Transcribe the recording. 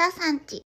タさんち。